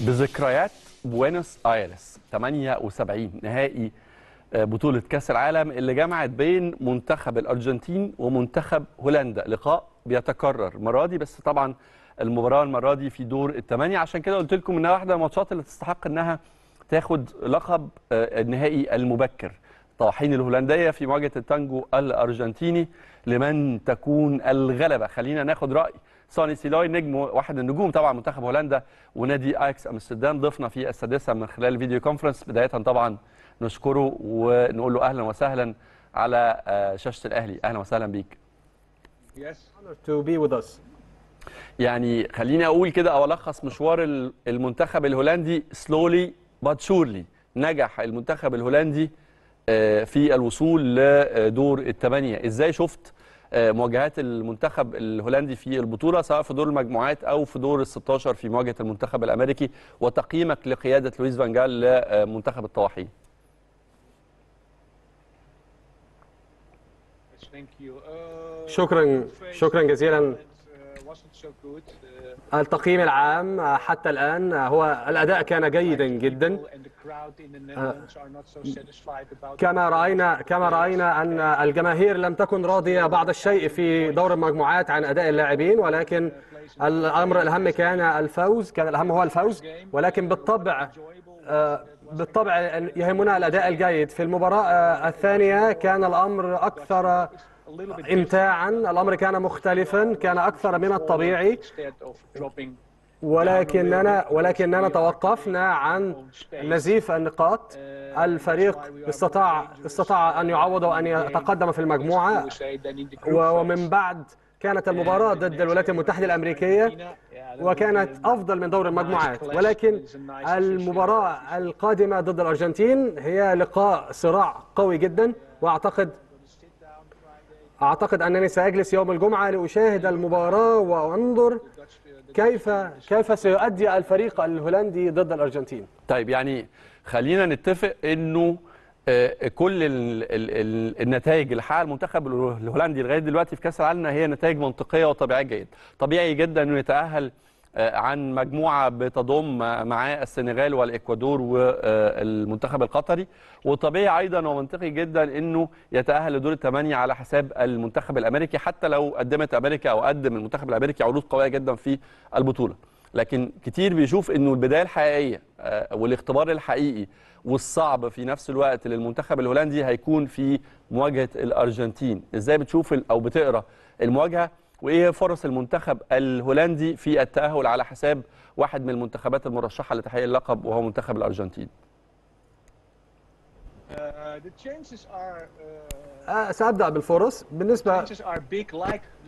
بذكريات بوينوس آيرس 78 نهائي آه، بطولة كأس العالم اللي جمعت بين منتخب الأرجنتين ومنتخب هولندا. لقاء بيتكرر المرة دي بس طبعا المباراة المرة دي في دور الثمانية عشان كده قلت لكم إنها واحدة من الماتشات اللي تستحق إنها تاخد لقب آه، النهائي المبكر. طواحين الهولندية في مواجهة التانجو الأرجنتيني لمن تكون الغلبة. خلينا ناخد رأي سوني سيلوي نجم واحد النجوم طبعا منتخب هولندا ونادي آياكس أمستردام. ضيفنا في السادسة من خلال ال video conference. بداية طبعا نشكره ونقول له أهلا وسهلا على آه، شاشة الأهلي. أهلا وسهلا بيك. Yes. honor to be with us. يعني خليني أقول كده أو ألخص مشوار ال- المنتخب الهولندي slowly but surely نجح المنتخب الهولندي آه، في الوصول لدور الثمانيه إزاي شفت مواجهات المنتخب الهولندي في البطولة سواء في دور المجموعات أو في دور ال 16 في مواجهة المنتخب الأمريكي وتقييمك لقيادة لويس فانجال لمنتخب الطواحين. Uh, شكراً- شكراً جزيلاً. التقييم العام حتى الآن هو الأداء كان جيدا جدا. about كما رأينا كما رأينا أن الجماهير لم تكن راضية بعض الشيء في دور المجموعات عن أداء اللاعبين ولكن الأمر الأهم كان الفوز كان الأهم هو الفوز. ولكن بالطبع آه، بالطبع يهمنا الأداء الجيد. في المباراة آه، الثانية كان الأمر أكثر امتاعا الأمر كان مختلفا كان أكثر من الطبيعي. ولكننا ولكننا توقفنا عن نزيف النقاط. الفريق استطاع استطاع أن يعوض وأن يتقدم في المجموعة. ومن بعد كانت المباراة ضد الولايات المتحدة الأمريكية. وكانت أفضل من دور المجموعات. ولكن المباراة القادمة ضد الأرجنتين هي لقاء صراع قوي جدا. وأعتقد أعتقد أنني سأجلس يوم الجمعة لأشاهد المباراة وأنظر كيف كيف سيؤدي الفريق الهولندي ضد الأرجنتين. طيب يعني خلينا نتفق إنه آه، كل ال ال ال النتائج اللي حققها المنتخب الهولندي لغاية دلوقتي في كأس العالم هي نتائج منطقية وطبيعية جدا. طبيعي جدا إنه يتأهل عن مجموعة بتضم معاه السنغال والإكوادور والمنتخب القطري. وطبيعي أيضا ومنطقي جدا إنه يتأهل لدور الثمانيه على حساب المنتخب الأمريكي حتى لو قدمت أمريكا أو قدم المنتخب الأمريكي عروض قوية جدا في البطولة. لكن كتير بيشوف إنه البداية الحقيقية آه، والاختبار الحقيقي والصعب في نفس الوقت للمنتخب الهولندي هيكون في مواجهة الأرجنتين. إزاي بتشوف أو بتقرأ المواجهة؟ وإيه فرص المنتخب الهولندي في التأهل على حساب واحد من المنتخبات المرشحة لتحقيق اللقب وهو منتخب الأرجنتين؟ آه، سأبدأ بالفرص.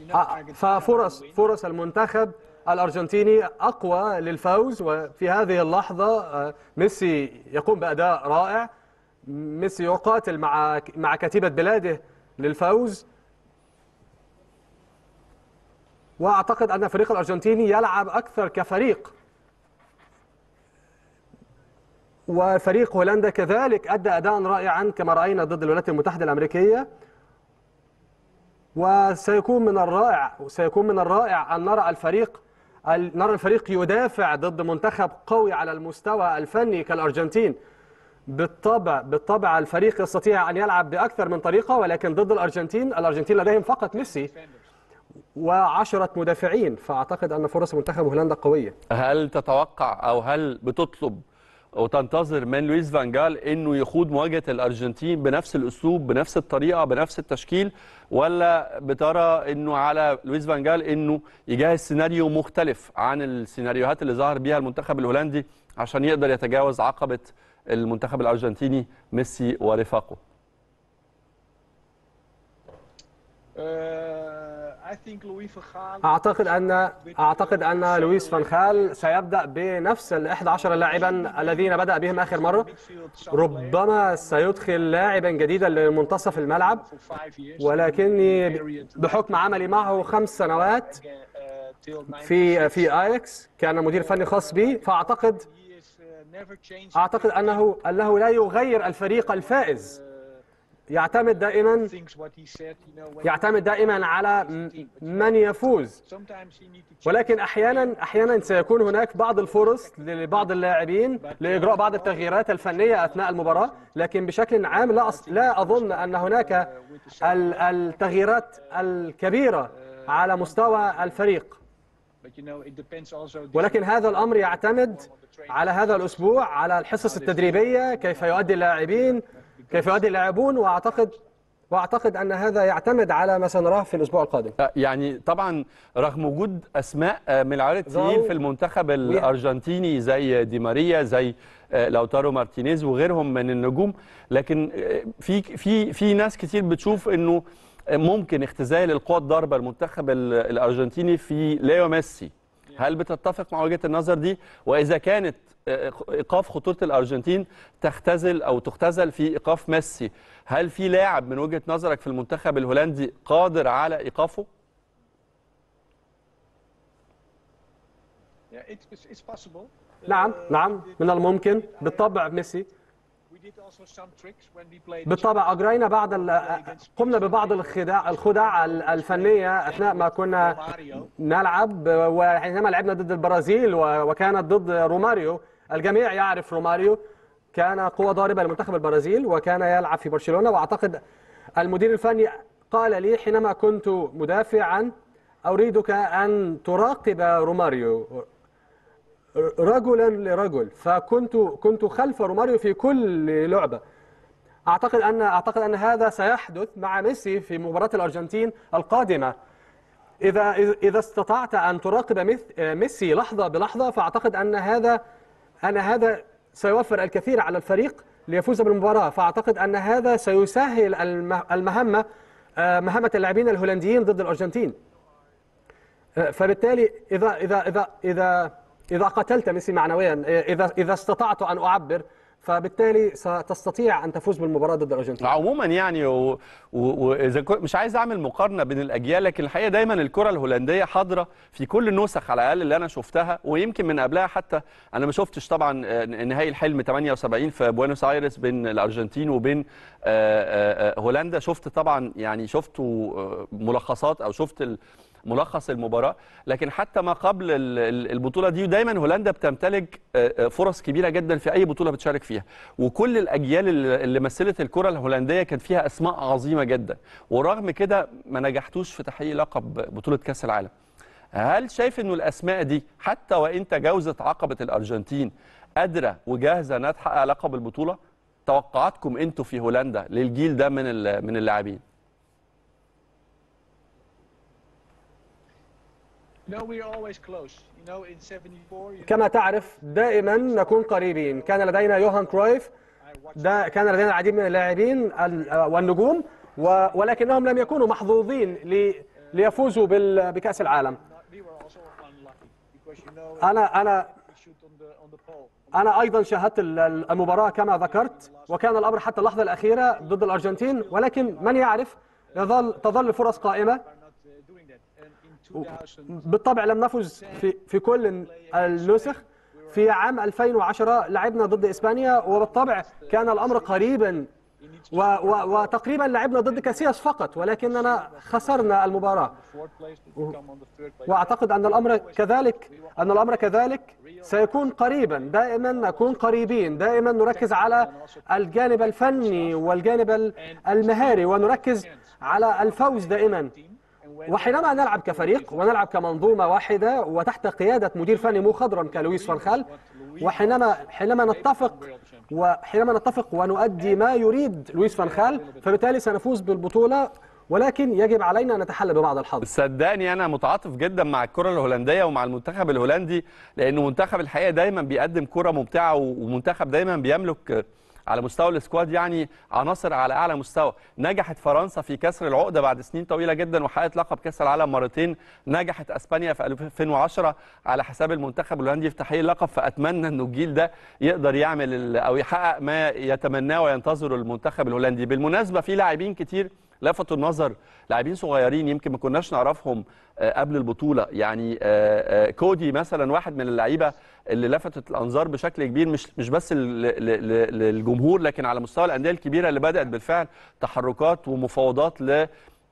know آه، ففرص. فرص المنتخب الأرجنتيني أقوى للفوز وفي هذه اللحظة آه، ميسي يقوم بأداء رائع. ميسي يقاتل مع مع كتيبة بلاده للفوز. وأعتقد أن الفريق الأرجنتيني يلعب أكثر كفريق. وفريق هولندا كذلك أدى أداء رائعا كما رأينا ضد الولايات المتحدة الأمريكية. وسيكون من الرائع سيكون من الرائع أن نرى الفريق ال- نرى الفريق يدافع ضد منتخب قوي على المستوى الفني كالأرجنتين. بالطبع بالطبع الفريق يستطيع أن يلعب بأكثر من طريقة ولكن ضد الأرجنتين الأرجنتين لديهم فقط ميسي. وعشرة مدافعين فأعتقد أن فرص منتخب هولندا قوية. هل تتوقع أو هل بتطلب وتنتظر من لويس فانجال إنه يخوض مواجهة الأرجنتين بنفس الأسلوب بنفس الطريقة بنفس التشكيل ولا بترى إنه على لويس فانجال إنه يجهز سيناريو مختلف عن السيناريوهات اللي ظهر بيها المنتخب الهولندي عشان يقدر يتجاوز عقبة المنتخب الأرجنتيني ميسي ورفاقه؟ أعتقد ان أعتقد أن لويس فان خال سيبدأ بنفس ال 11 لاعبا الذين بدأ بهم آخر مرة. ربما سيدخل لاعبا جديدا لمنتصف الملعب. ولكني بحكم عملي معه خمس سنوات في في آياكس كان مدير فني خاص بي. فاعتقد أعتقد انه أنه لا يغير الفريق الفائز. يعتمد دائما يعتمد دائما على من يفوز. ولكن أحيانا أحيانا سيكون هناك بعض الفرص لبعض اللاعبين لإجراء بعض التغييرات الفنية أثناء المباراة. لكن بشكل عام لا. لا أظن أن هناك ال- التغييرات الكبيرة على مستوى الفريق. ولكن هذا الأمر يعتمد على هذا الأسبوع على الحصص التدريبية كيف يؤدي اللاعبين كيف يؤدي اللاعبون واعتقد وأعتقد أن هذا يعتمد على ما سنراه في الأسبوع القادم. آه، يعني طبعا رغم وجود أسماء آه، من العيار التقيل زو- في المنتخب الأرجنتيني زي دي ماريا زي آه، لوتارو مارتينيز وغيرهم من النجوم. لكن في في في ناس كتير بتشوف إنه ممكن اختزال القوى الضاربة المنتخب ال- الأرجنتيني في ليو ميسي. هل بتتفق مع وجهة النظر دي؟ وإذا كانت آه، إيقاف خطورة الأرجنتين تختزل أو تختزل في إيقاف ميسي هل في لاعب من وجهة نظرك في المنتخب الهولندي قادر على إيقافه؟ نعم Uh, نعم من الممكن بالطبع ميسي. بالطبع أجرينا بعض ال- قمنا ببعض الخداع الخدع ال- الفنية أثناء ما كنا نلعب وحينما لعبنا ضد البرازيل وكانت ضد روماريو الجميع يعرف روماريو كان قوة ضاربة لمنتخب البرازيل وكان يلعب في برشلونة وأعتقد المدير الفني قال لي حينما كنت مدافعا أريدك أن تراقب روماريو. رجلا لرجل فكنت كنت خلف روماريو في كل لعبة. أعتقد أن أعتقد أن هذا سيحدث مع ميسي في مباراة الأرجنتين القادمة. إذا إذا استطعت أن تراقب ميسي لحظة بلحظة فأعتقد أن هذا أن هذا سيوفر الكثير على الفريق ليفوز بالمباراة. فأعتقد أن هذا سيسهل الم- المهمة مهمة اللاعبين الهولنديين ضد الأرجنتين. فبالتالي إذا إذا إذا إذا إذا قتلت ميسي معنويا إذا إذا استطعت أن أعبر فبالتالي ستستطيع أن تفوز بالمباراة ضد الأرجنتين. عموما يعني و- و- واذا كنت مش عايز أعمل مقارنة بين الأجيال لكن الحقيقة دايما الكرة الهولندية حاضرة في كل النسخ على الأقل اللي أنا شفتها ويمكن من قبلها حتى أنا ما شفتش طبعا آه، نهائي الحلم 78 في بوينوس ايرس بين الأرجنتين وبين آه، آه، هولندا. شفت طبعا يعني شفت ملخصات أو شفت ملخص المباراة لكن حتى ما قبل ال- ال- البطولة دي دايما هولندا بتمتلك آه، آه، فرص كبيرة جدا في أي بطولة بتشارك فيها. وكل الأجيال اللي مثلت الكرة الهولندية كان فيها أسماء عظيمة جدا. ورغم كده ما نجحتوش في تحقيق لقب بطولة كأس العالم. هل شايف إنه الأسماء دي حتى وإن تجاوزت عقبة الأرجنتين قادرة وجاهزة إنها تحقق لقب البطولة؟ توقعاتكم أنتوا في هولندا للجيل ده من من اللاعبين؟ كما تعرف دائما نكون قريبين. كان لدينا يوهان كرويف ده كان لدينا العديد من اللاعبين ال- والنجوم ولكنهم لم يكونوا محظوظين لي- ليفوزوا بكأس العالم. أنا أنا. أنا أيضا شاهدت ال- ال- المباراة كما ذكرت وكان الأمر حتى اللحظة الأخيرة ضد الأرجنتين ولكن من يعرف يظل تظل الفرص قائمة. بالطبع لم نفز في في كل النسخ في عام 2010 لعبنا ضد إسبانيا وبالطبع كان الأمر قريبا و و وتقريبا لعبنا ضد كاسياس فقط ولكننا خسرنا place. وأعتقد أن الأمر كذلك أن الأمر كذلك سيكون قريبا دائما نكون قريبين دائما نركز على الجانب الفني والجانب ال- المهاري ونركز على الفوز دائما وحينما نلعب كفريق ونلعب كمنظومة واحدة وتحت قيادة مدير فني مخضرم كلويس فان خال وحينما حينما نتفق وحينما نتفق ونؤدي ما يريد لويس فان خال فبالتالي سنفوز بالبطولة ولكن يجب علينا أن نتحلى ببعض الحظ. صدقني أنا متعاطف جدا مع الكرة الهولندية ومع المنتخب الهولندي لأنه منتخب الحقيقة دايما بيقدم كرة ممتعة ومنتخب دايما بيملك على مستوى السكواد يعني عناصر على أعلى مستوى. نجحت فرنسا في كسر العقدة بعد سنين طويلة جدا وحققت لقب كأس العالم مرتين. نجحت أسبانيا في 2010 على حساب المنتخب الهولندي. في تحقيق اللقب فأتمنى انه الجيل ده يقدر يعمل أو يحقق ما يتمناه وينتظره المنتخب الهولندي. بالمناسبة في لاعبين كتير لفتوا النظر لاعبين صغيرين يمكن ما كناش نعرفهم آه، قبل البطولة. يعني آه، آه، كودي مثلا واحد من اللعيبة اللي لفتت الأنظار بشكل كبير مش مش بس للجمهور لكن على مستوى الأندية الكبيرة اللي بدأت بالفعل تحركات ومفاوضات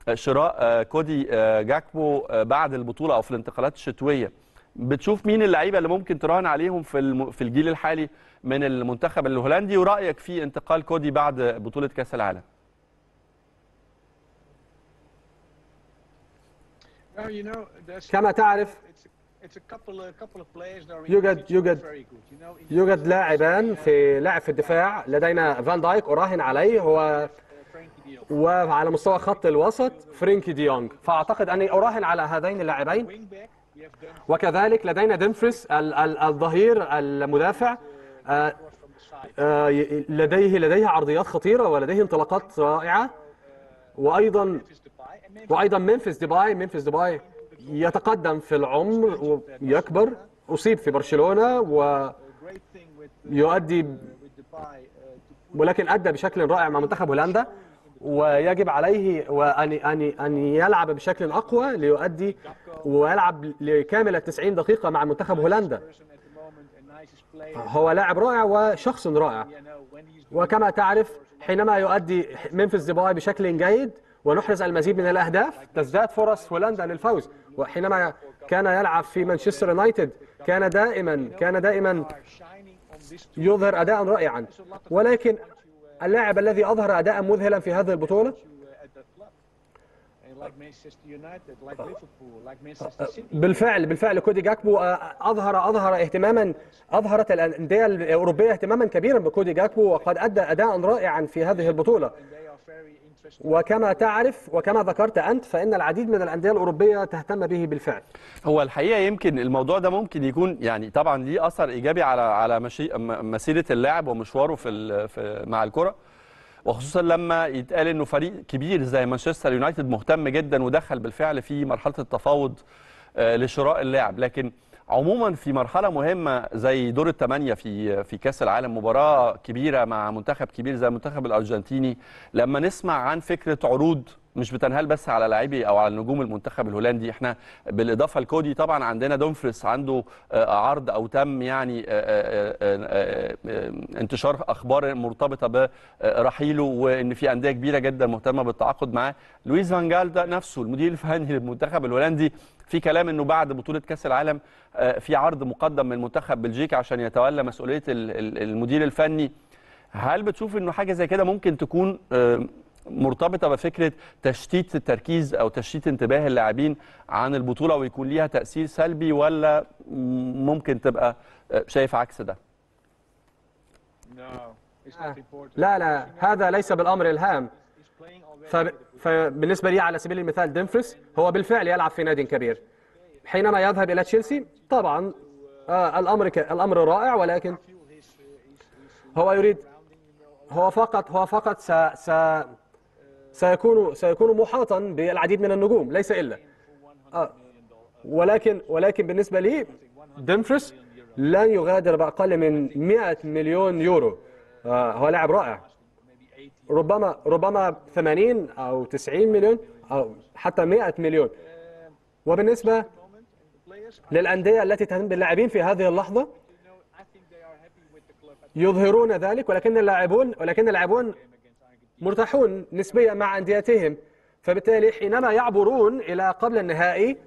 لشراء كودي جاكبو بعد البطولة أو في الانتقالات الشتوية. بتشوف مين اللعيبة اللي ممكن تراهن عليهم في في الجيل الحالي من المنتخب الهولندي؟ ورأيك في انتقال كودي بعد بطولة كأس العالم؟ That are يوجد- يوجد- يوجد لاعبان في لاعب في الدفاع. لدينا فان دايك أراهن عليه. هو uh. وعلى مستوى خط الوسط فرينكي ديونغ فأعتقد أني أراهن على هذين اللاعبين. وكذلك لدينا ديمفريس ال- ال- الظهير المدافع. آه، side. آه، ي- لديه لديه عرضيات خطيرة ولديه انطلاقات رائعة. وأيضا وأيضا ممفيس ديباي ممفيس ديباي يتقدم في العمر ويكبر أصيب في برشلونة و a great thing with يؤدي with Depay to put ولكن أدى بشكل رائع مع منتخب هولندا ويجب عليه وان ان أن يلعب بشكل أقوى ليؤدي ويلعب لكامل 90 دقيقة مع منتخب هولندا. هو لاعب رائع وشخص رائع وكما تعرف حينما يؤدي ممفيس ديباي بشكل جيد ونحرز المزيد من الأهداف. تزداد فرص هولندا للفوز وحينما كان يلعب في مانشستر يونايتد كان دائما كان دائما يظهر اداء رائعا. ولكن اللاعب الذي أظهر اداء مذهلا في هذه City. بالفعل بالفعل. كودي جاكبو آه، أظهر أظهر اهتماما أظهرت الأندية الأوروبية اهتماما كبيرا بكودي جاكبو وقد أدى اداء رائعا في هذه البطولة And they are very interested. وكما تعرف وكما ذكرت أنت فإن العديد من الأندية الأوروبية تهتم به بالفعل. هو الحقيقة يمكن الموضوع ده ممكن يكون يعني طبعا ليه أثر إيجابي على على مشي م- مسيرة اللاعب ومشواره في, في مع الكرة. وخصوصا لما يتقال إنه فريق كبير زي مانشستر يونايتد مهتم جدا ودخل بالفعل في مرحلة التفاوض آه، لشراء اللاعب. لكن عموما في مرحلة مهمة زي دور الثمانيه في في كأس العالم مباراة كبيرة مع منتخب كبير زي المنتخب الأرجنتيني. لما نسمع عن فكرة عروض مش بتنهال بس على لاعبي أو على نجوم المنتخب الهولندي. إحنا بالإضافة لكودي طبعا عندنا دومفريس عنده آه، عرض أو تم يعني آه، آه، آه، آه، انتشار أخبار مرتبطة برحيله وإن في أندية كبيرة جدا مهتمة بالتعاقد معاه. لويس فان جال ده نفسه المدير الفني للمنتخب الهولندي في كلام إنه بعد بطولة كأس العالم آه، في عرض مقدم من منتخب بلجيكا عشان يتولى مسؤولية ال- ال- المدير الفني. هل بتشوف إنه حاجة زي كده ممكن تكون آه، مرتبطة بفكرة تشتيت التركيز أو تشتيت انتباه اللاعبين عن البطولة ويكون ليها تأثير سلبي ولا ممكن تبقى آه، شايف عكس ده. لا لا هذا ليس بالأمر الهام. فبالنسبة لي على سبيل المثال ديمفريس هو بالفعل يلعب في نادي كبير حينما يذهب إلى تشيلسي طبعا آه الأمر. الأمر رائع ولكن هو يريد هو فقط هو فقط س... س... سيكون سيكون محاطا بالعديد من النجوم ليس إلا آه. ولكن ولكن بالنسبة لي ديمفريس لن يغادر بأقل من 100 مليون يورو آه هو لاعب رائع ربما ربما 80 أو 90 مليون أو حتى 100 مليون وبالنسبة للأندية التي تهتم باللاعبين في هذه club. يظهرون ذلك ولكن اللاعبون ولكن اللاعبون مرتاحون نسبيا مع أنديتهم. فبالتالي حينما يعبرون إلى قبل النهائي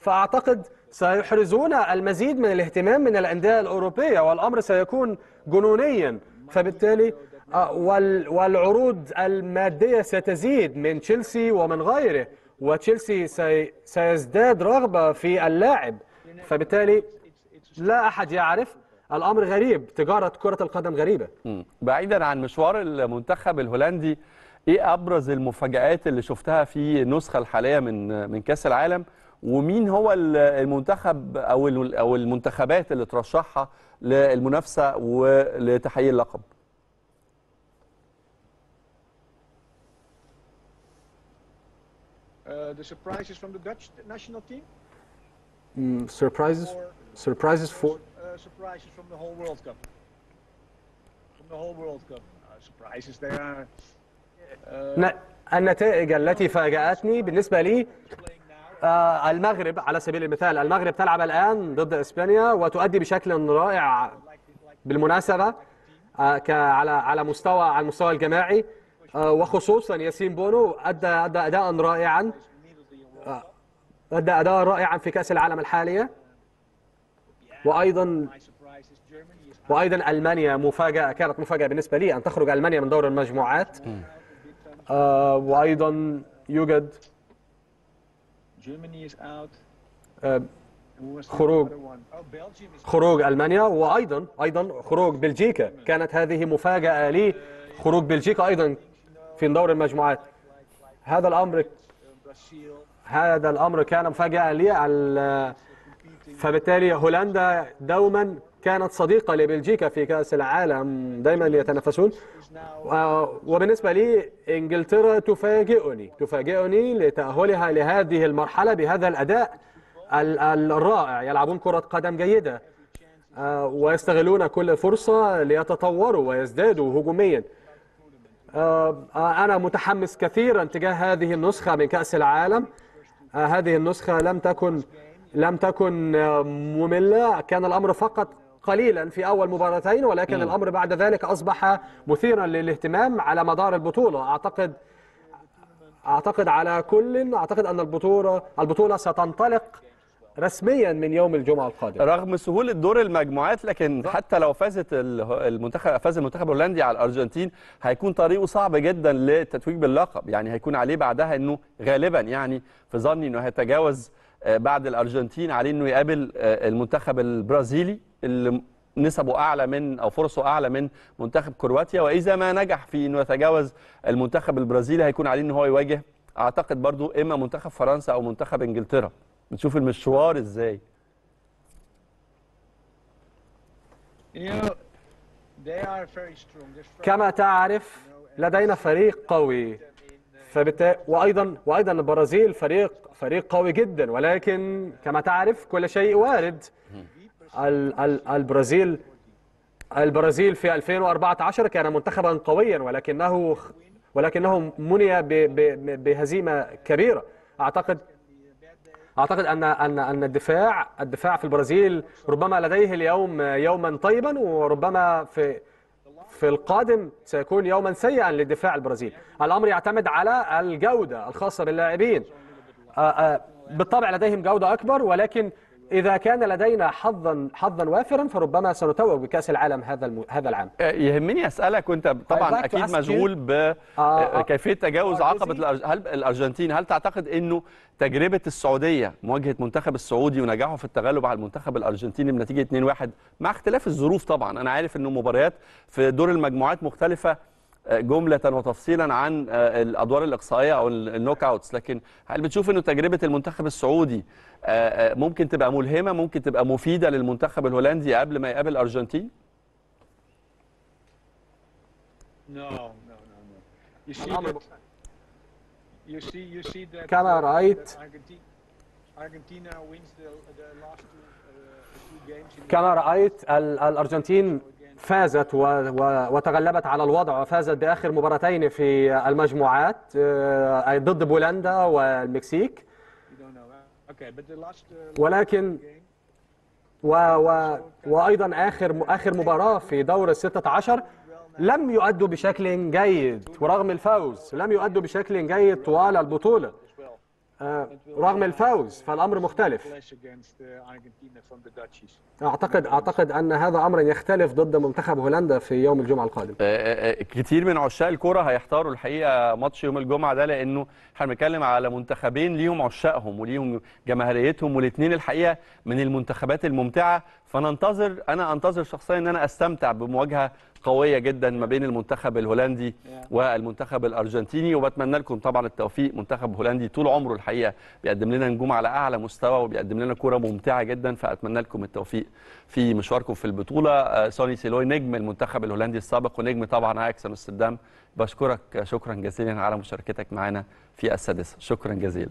فأعتقد سيحرزون المزيد من الاهتمام من الأندية الأوروبية والأمر سيكون جنونيا. فبالتالي آه، وال- والعروض المادية ستزيد من تشيلسي ومن غيره وتشيلسي سي سيزداد رغبة في اللاعب. فبالتالي لا أحد يعرف الأمر غريب تجارة كرة القدم غريبة. مم. بعيدا عن مشوار المنتخب الهولندي إيه أبرز المفاجآت اللي شفتها في النسخة الحالية من من كأس العالم؟ ومين هو ال- المنتخب أو أو المنتخبات اللي ترشحها للمنافسة ولتحقيق اللقب؟ Uh, the surprises from the Dutch national team? surprises or surprises for uh, surprises from the whole World Cup? From the whole World Cup. Uh, surprises, they are. Uh, ن- النتائج التي فاجأتني بالنسبة لي آه، المغرب على سبيل المثال المغرب تلعب الآن ضد إسبانيا وتؤدي بشكل رائع بالمناسبة آه، على على مستوى على المستوى الجماعي آه، وخصوصا ياسين بونو أدى أدى أداء رائعا آه، أدى أداء رائعا في كأس العالم الحالية is وأيضا ألمانيا مفاجاه كانت مفاجأة بالنسبة لي أن تخرج ألمانيا من دور المجموعات آه وأيضا يوجد. آه خروج. خروج ألمانيا وأيضا أيضا خروج بلجيكا كانت هذه مفاجأة لي خروج بلجيكا أيضا في دور المجموعات هذا الامر. هذا الأمر كان مفاجأة لي ال- فبالتالي هولندا دوما كانت صديقة لبلجيكا في كأس العالم دائما يتنافسون. وبالنسبة لي إنجلترا تفاجئني تفاجئني لتأهلها لهذه المرحلة بهذا الأداء ال- ال- الرائع. يلعبون كرة قدم جيدة آه، ويستغلون كل فرصة ليتطوروا ويزدادوا هجوميا. آه، آه، أنا متحمس كثيرا تجاه هذه النسخة من كأس العالم. هذه النسخة لم تكن لم تكن مملة كان الأمر فقط قليلا في أول مباراتين ولكن الأمر بعد ذلك أصبح مثيرا للاهتمام على مدار البطولة. أعتقد أعتقد على كل أعتقد أن البطولة البطولة ستنطلق رسميا من يوم الجمعة القادم. رغم سهوله دور المجموعات لكن حتى لو فازت ال- المنتخب فاز المنتخب الهولندي على الأرجنتين هيكون طريقه صعب جدا للتتويج باللقب. يعني هيكون عليه بعدها إنه غالبا يعني في ظني إنه هيتجاوز بعد الأرجنتين عليه إنه يقابل آه، المنتخب البرازيلي اللي نسبه أعلى من أو فرصه أعلى من منتخب كرواتيا. وإذا ما نجح في إنه يتجاوز المنتخب البرازيلي هيكون عليه ان هو يواجه أعتقد برضو إما منتخب فرنسا أو منتخب إنجلترا. نشوف المشوار إزاي. كما تعرف لدينا فريق قوي. فبالتالي وأيضا وأيضا البرازيل فريق فريق قوي جدا ولكن كما تعرف كل شيء وارد. ال ال البرازيل البرازيل في 2014 كان منتخبا قويا ولكنه ولكنه مني بهزيمة كبيرة. أعتقد أعتقد أن أن أن الدفاع الدفاع في البرازيل ربما لديه اليوم يوما طيبا وربما في في القادم سيكون يوما سيئا للدفاع البرازيلي الأمر يعتمد على الجودة الخاصة باللاعبين. آه، آه، بالطبع لديهم جودة أكبر ولكن إذا كان لدينا حظا حظا وافرا فربما سنتوج بكأس العالم هذا الم... هذا العام يهمني أسألك وأنت طبعا you- مشغول آه. تجاوز آه، عقبة busy. الأرج- هل الأرجنتين هل تعتقد إنه تجربة السعودية مواجهة منتخب السعودي ونجاحه في التغلب على المنتخب الأرجنتيني بنتيجة 2-1 مع اختلاف الظروف طبعا أنا عارف إنه مباريات في دور المجموعات مختلفة آه، جملة وتفصيلا عن آه، الأدوار الإقصائية أو ال- ال knock outs لكن هل بتشوف إنه تجربة المنتخب السعودي آه، ممكن تبقى ملهمة ممكن تبقى مفيدة للمنتخب الهولندي قبل ما يقابل الارجنتين. كما. In كما رايت ال- الارجنتين فازت. وتغلبت على الوضع وفازت بآخر مباراتين في المجموعات آه، ضد بولندا والمكسيك. Uh, ولكن. و... و... وأيضا آخر آخر مباراة في دور ال 16 لم يؤدوا بشكل جيد ورغم الفوز لم يؤدوا بشكل جيد طوال البطولة رغم الفوز فالأمر مختلف. اعتقد أعتقد أن هذا أمر يختلف ضد منتخب هولندا في يوم الجمعة القادم آه، آه، كتير من عشاق الكرة هيحتاروا الحقيقة ماتش يوم الجمعة ده لأنه إحنا بنتكلم على منتخبين ليهم عشاقهم وليهم جماهيريتهم والاثنين الحقيقة من المنتخبات الممتعة فننتظر أنا أنتظر شخصيا أن أنا أستمتع بمواجهة قوية جدا ما بين المنتخب الهولندي والمنتخب الأرجنتيني وبتمنى لكم طبعا التوفيق. منتخب هولندي طول عمره الحقيقة بيقدم لنا نجوم على أعلى مستوى وبيقدم لنا كرة ممتعة جدا فأتمنى لكم التوفيق في مشواركم في البطولة. آه، سوني سيلوي نجم المنتخب الهولندي السابق ونجم طبعا آياكس أمستردام. بشكرك شكرا جزيلا على مشاركتك معنا في السادسة. شكرا جزيلا.